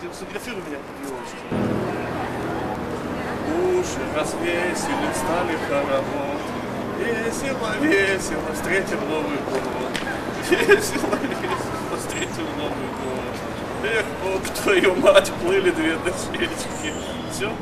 Сфотографируй меня под елочкой. Уши развесили, стали хоровод. Весело, весело, встретим Новый год. Весело, весело, встретим Новый год. Эх, вот твою мать, плыли две дощечки. Все.